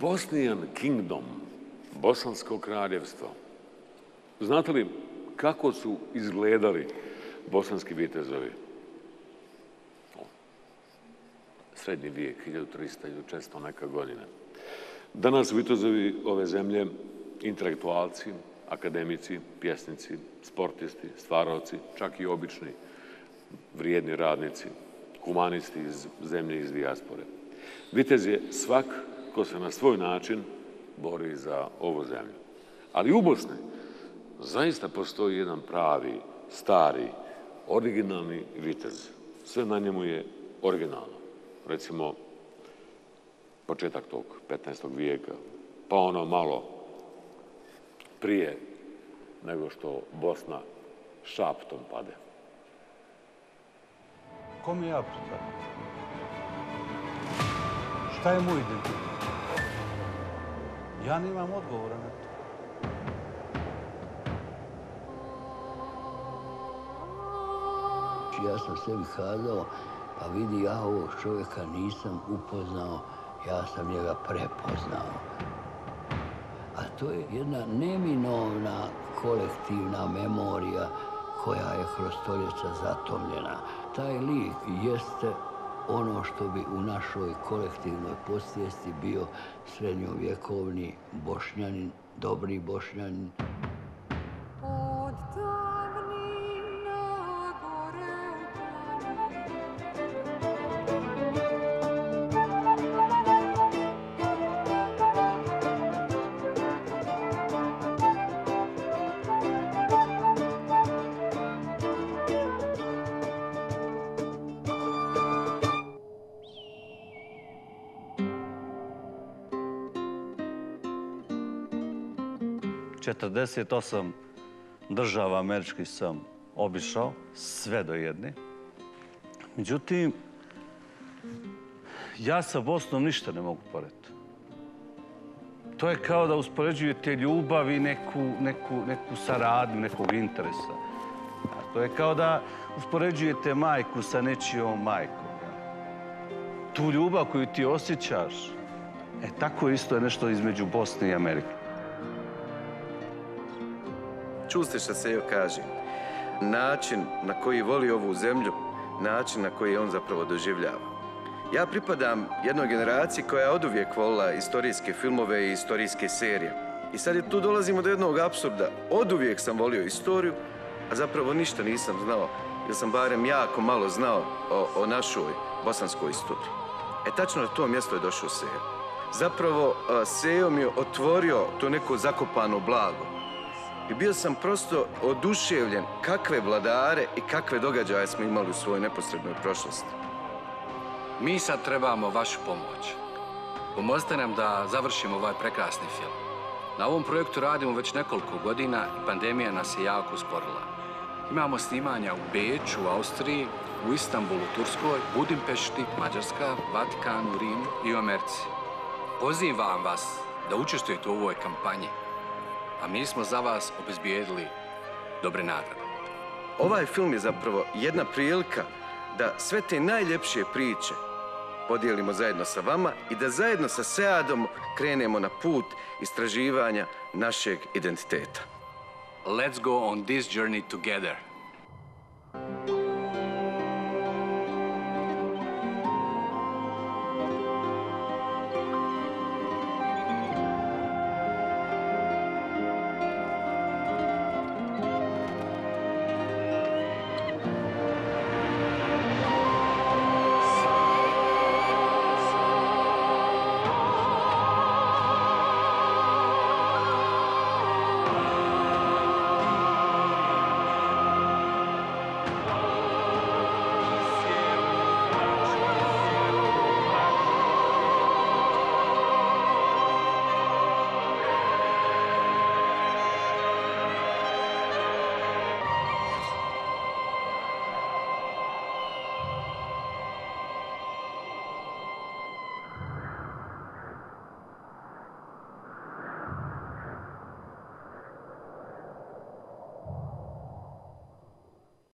Bosnian Kingdom, Bosansko kraljevstvo. Znate li kako su izgledali bosanski vitezovi? Srednji vijek, 1300 ili 400 neka godina. Danas vitezovi ove zemlje, intelektualci, akademici, pjesnici, sportisti, stvarovci, čak i obični vrijedni radnici, humanisti iz zemlje iz dijaspore. Vitez je svak ko se na svoj način bori za ovu zemlju. Ali u Bosni zaista postoji jedan pravi, stari, originalni vitez. Sve na njemu je originalno. Recimo, početak tog 15. vijeka, pa ono malo prije nego što Bosna šaptom pade. Kom ja pripadam? Šta je moj identitet? Ja nemam odgovora na to. Ja sam sebi kazao, pa vidi, ja ovog čovjeka nisam upoznao, ja sam njega prepoznao. A to je jedna neminovna kolektivna memorija koja je kroz stoljeća zatomljena. Taj lik jeste ono što bi u našoj kolektivnoj posvijesti bio srednjovjekovni bošnjanin, dobri bošnjanin. Od 48 država američkih sam obišao, sve do jedne. Međutim, ja sa Bosnom ništa ne mogu porediti. To je kao da uspoređujete ljubav i neku, neku, neku saradnju, nekog interesa. To je kao da uspoređujete majku sa nečijom majkom. Tu ljubav koju ti osjećaš, e tako isto je nešto između Bosne i Amerike. Čuste što se joj kaže. Način na koji voli ovu zemlju, način na koji on zapravo doživljava. Ja pripadam jednoj generaciji koja je oduvijek volila istorijske filmove i istorijske serije. I sad je tu dolazimo do jednog apsurda. Oduvijek sam volio istoriju, a zapravo ništa nisam znao, jer sam barem jako malo znao o, o našoj bosanskoj istoriji. E tačno na to mjesto je došao Sejo. Zapravo, Sejo mi je otvorio to neko zakopano blago. I bio sam prosto oduševljen kakve vladare i kakve događaje smo imali u svojoj neposrednoj prošlosti. Mi sad trebamo vašu pomoć. Pomozite nam da završimo ovaj prekrasni film. Na ovom projektu radimo već nekoliko godina i pandemija nas je jako usporila. Imamo snimanja u Beču, u Austriji, u Istanbulu, Turskoj, Budimpešti, Mađarska, Vatikanu, Rimu i u Americi. Pozivam vas da učestvujete u ovoj kampanji, a mi smo za vas obezbijedili dobre nagrade. Ovaj film je zapravo jedna prilika da sve te najljepše priče podijelimo zajedno sa vama i da zajedno sa Seadom krenemo na put istraživanja našeg identiteta. Let's go on this journey together.